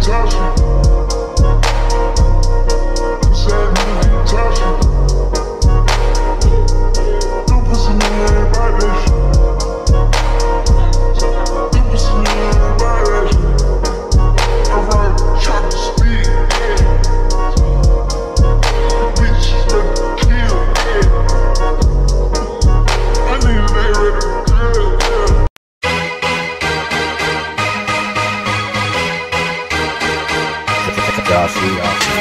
touch Yossi. Yossi.